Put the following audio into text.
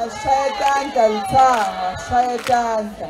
Ashayatanta, Ashayatanta.